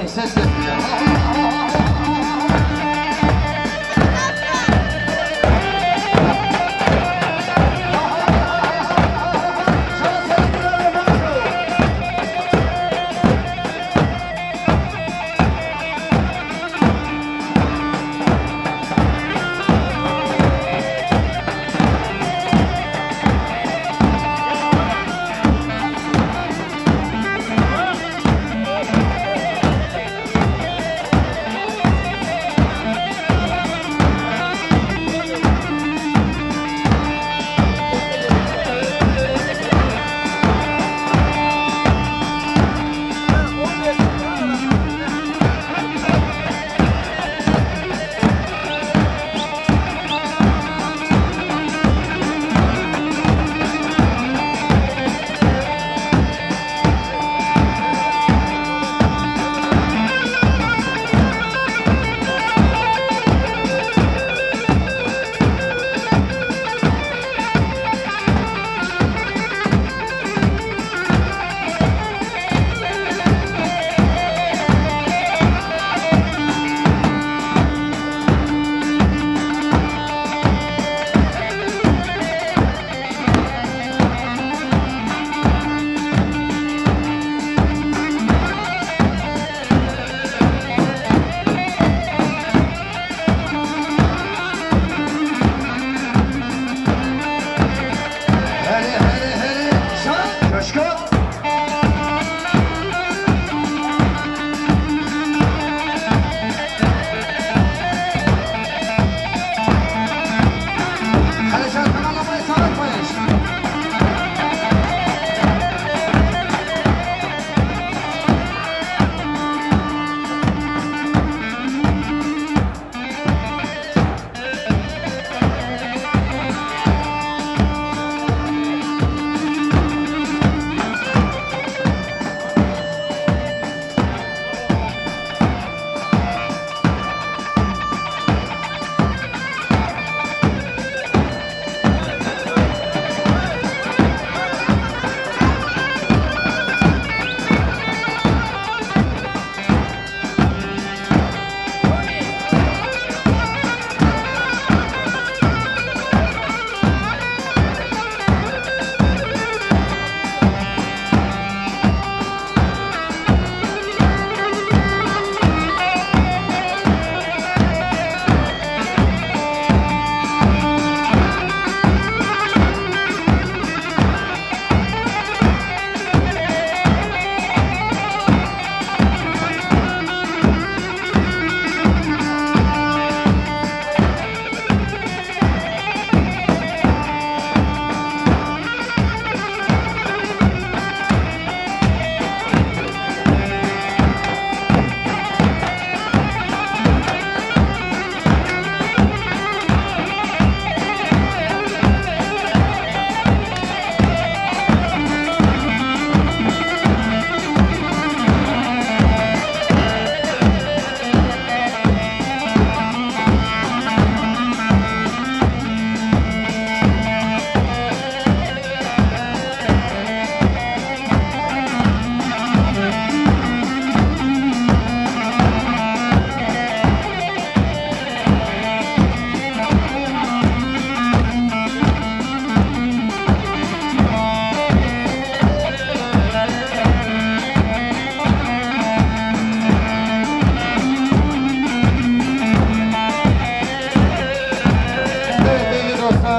你先解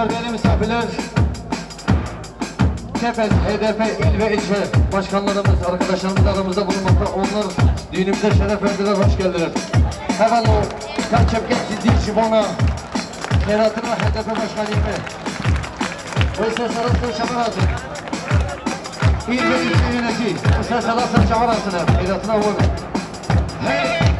Saygıdeğer değerli misafirler. Kefes, HDP, il ve ilçe başkanlarımız, arkadaşlarımız aramızda bulunmakta. Onlar düğünümüze şeref verdiler, hoş geldiler. Hemen o Kaçepken Ciddi Şibona, Kerat'ın HDP Başkanı'yı Oysa sarılsın şamarasın. İl ve ilçe yönetici. Oysa sarılsın şamarasın. Kerat'ına vurdu. Hey!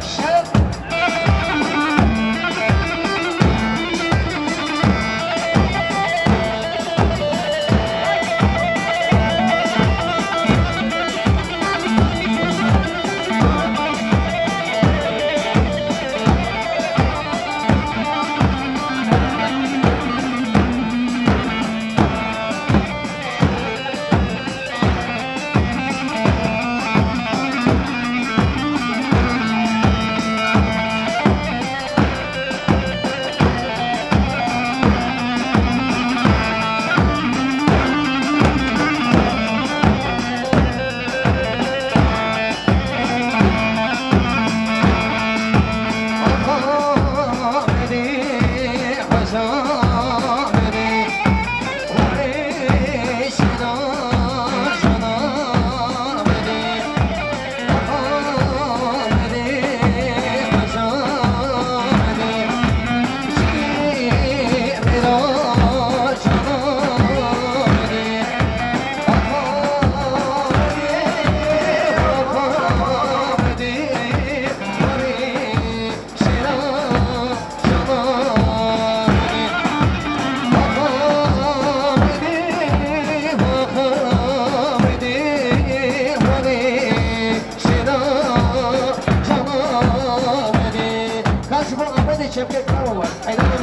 Championship get going.